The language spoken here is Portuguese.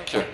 Danke